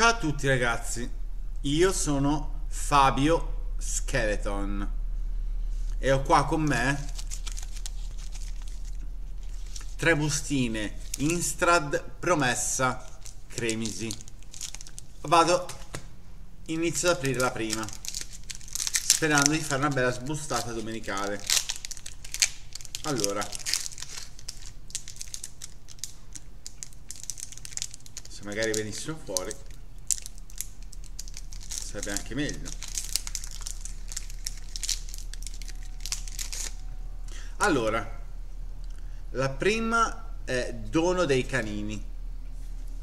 Ciao a tutti ragazzi, io sono Fabio Skeleton e ho qua con me tre bustine Instrad Promessa Cremisi. Vado, inizio ad aprire la prima, sperando di fare una bella sbustata domenicale. Allora, se magari venissero fuori sarebbe anche meglio. Allora la prima è dono dei canini.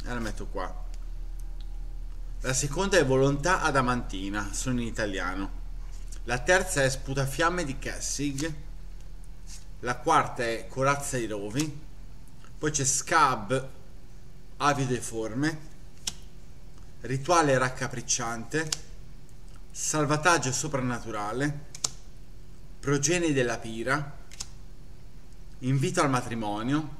E la metto qua. La seconda è volontà adamantina sono in italiano. La terza è sputafiamme di Kessig. La quarta è corazza di rovi. Poi c'è scab avio deforme rituale raccapricciante, salvataggio soprannaturale, progenie della pira, invito al matrimonio,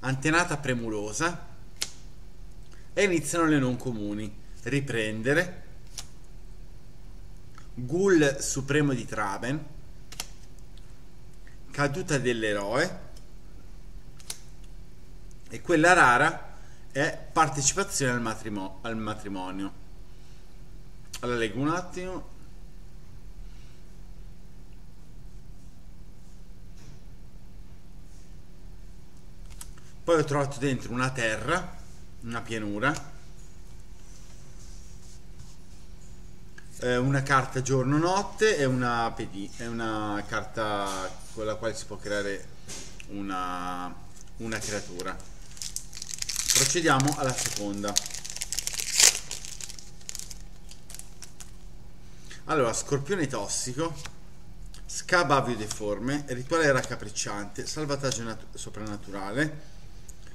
antenata premurosa e iniziano le non comuni, riprendere, ghoul supremo di Traben, caduta dell'eroe e quella rara è partecipazione al, matrimo- al matrimonio. Allora leggo un attimo. Poi ho trovato dentro una terra, una pianura, eh, una carta giorno-notte e una, PD, è una carta con la quale si può creare una, una creatura. Procediamo alla seconda. Allora, scorpione tossico, scabavio deforme, rituale raccapricciante, salvataggio soprannaturale,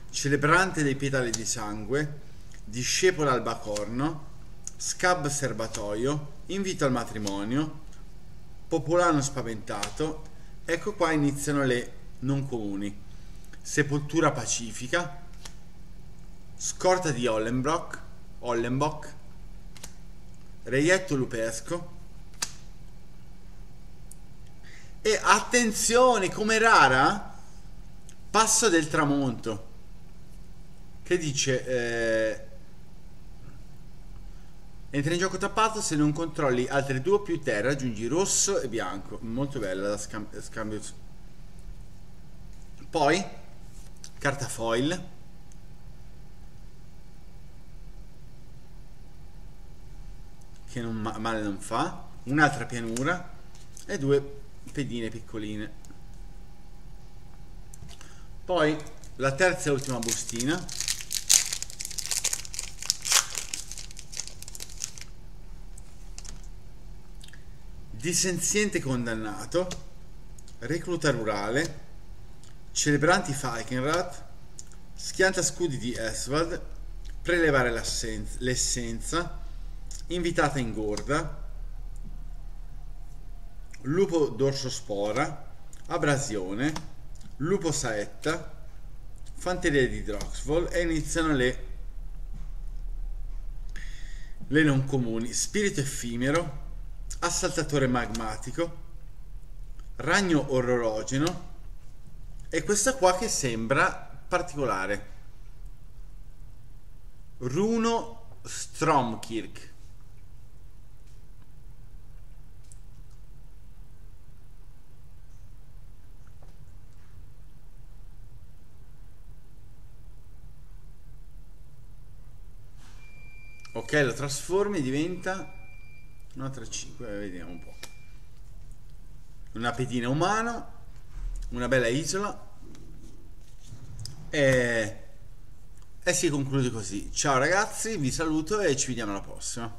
celebrante dei petali di sangue, discepolo albacorno, scab serbatoio, invito al matrimonio, popolano spaventato, ecco qua iniziano le non comuni, sepoltura pacifica, scorta di Hollenbrock, Hollenbock, reietto lupesco. E attenzione come rara passo del tramonto che dice eh, entra in gioco tappato se non controlli altre due o più terre aggiungi rosso e bianco. Molto bella da scambio. poi carta foil che non ma male non fa, un'altra pianura e due pedine piccoline. Poi la terza e ultima bustina. Dissenziente condannato, recluta rurale, celebranti Falkenrath, schianta scudi di Eswald, prelevare l'essenza, invitata in gorda, lupo dorsospora, abrasione, lupo saetta, fanteria di Droxvol e iniziano le, le non comuni, spirito effimero, assaltatore magmatico, ragno orologeno e questa qua che sembra particolare. Runo Stromkirk. Ok, lo trasformi, diventa una 3-5, vediamo un po'. Una pedina umana, una bella isola e, e si conclude così. Ciao ragazzi, vi saluto e ci vediamo alla prossima.